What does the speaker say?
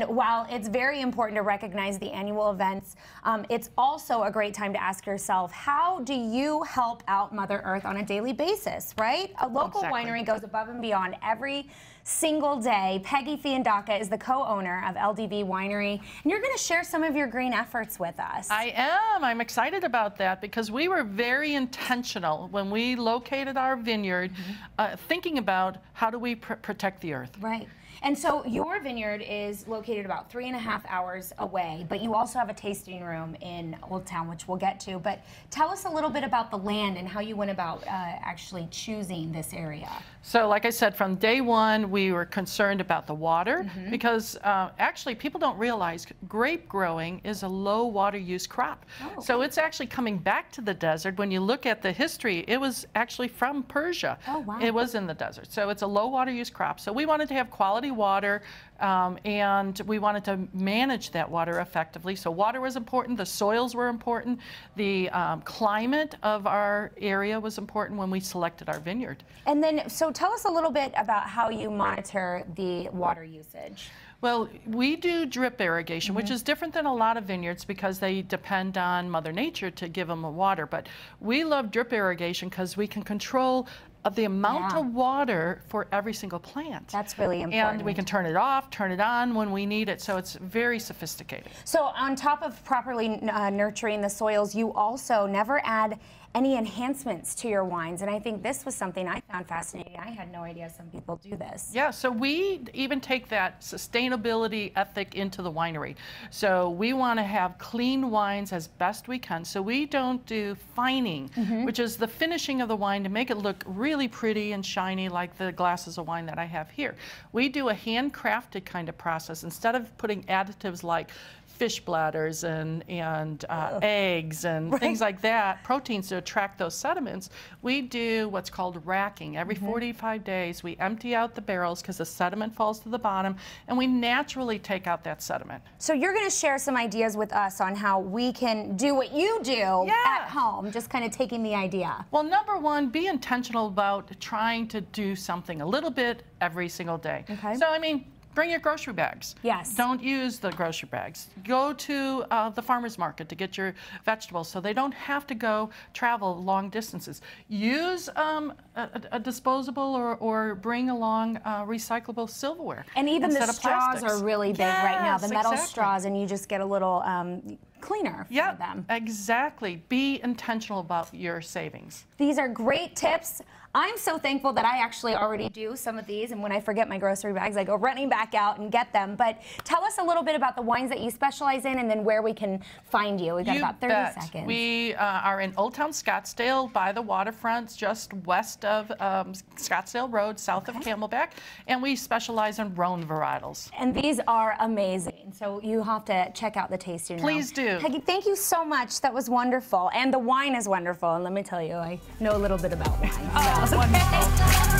And while it's very important to recognize the annual events, um, it's also a great time to ask yourself, how do you help out Mother Earth on a daily basis, right? A local Exactly. winery goes above and beyond every single day. Peggy Fiandaca is the co-owner of LDV Winery, and you're going to share some of your green efforts with us. I am. I'm excited about that because we were very intentional when we located our vineyard, Mm-hmm. uh, thinking about how do we pr- protect the earth. Right. And so your vineyard is located about three and a half hours away, but you also have a tasting room in Old Town, which we'll get to. But tell us a little bit about the land and how you went about uh, actually choosing this area. So, like I said, from day one, we were concerned about the water Mm-hmm. because uh, actually people don't realize grape growing is a low water use crop. Oh, So, it's actually coming back to the desert. When you look at the history, it was actually from Persia. Oh, wow. It was in the desert. So, it's a low water use crop. So, we wanted to have quality water um, and we wanted to manage that water effectively. So, water was important, the soils were important, the um, climate of our area was important when we selected our vineyard. And then, so tell us a little bit about how you monitor the water usage. Well, we do drip irrigation, which is different than a lot of vineyards because they depend on Mother Nature to give them water. But we love drip irrigation because we can control uh, the amount Yeah. of water for every single plant. That's really important. And we can turn it off, turn it on when we need it. So it's very sophisticated. So, on top of properly uh, nurturing the soils, you also never add any enhancements to your wines. And I think this was something I found fascinating. I had no idea some people do this. Yeah, so we even take that sustainability ethic into the winery. So we want to have clean wines as best we can. So we don't do fining, mm-hmm. which is the finishing of the wine to make it look really pretty and shiny like the glasses of wine that I have here. We do a handcrafted kind of process. Instead of putting additives like fish bladders and, and uh, eggs and things like that, proteins to attract those sediments, we do what's called racking. Every 45 days, we empty out the barrels because the sediment falls to the bottom, and we naturally take out that sediment. So, you're going to share some ideas with us on how we can do what you do Yeah. at home, just kind of taking the idea. Well, number one, be intentional about trying to do something a little bit every single day. Okay. So, I mean, bring your grocery bags. Yes. Don't use the grocery bags. Go to uh, the farmer's market to get your vegetables so they don't have to go travel long distances. Use um, a, a- disposable or, or bring along uh, recyclable silverware. And even the straws are really big right now, the metal exactly. straws, and you just get a little um, cleaner for Yeah, them. exactly. Be intentional about your savings. These are great tips. I'm so thankful that I actually already do some of these, and when I forget my grocery bags, I go running back out and get them. But tell us a little bit about the wines that you specialize in and then where we can find you. We've got You about 30 bet. seconds. We uh, are in Old Town Scottsdale by the waterfront, just west of um, Scottsdale Road, south of Camelback, and we specialize in Rhone varietals. and these are amazing. So you have to check out the tasting room. Please do. Peggy, thank you so much. That was wonderful. And the wine is wonderful. And let me tell you, I know a little bit about wine. Oh, so- wonderful.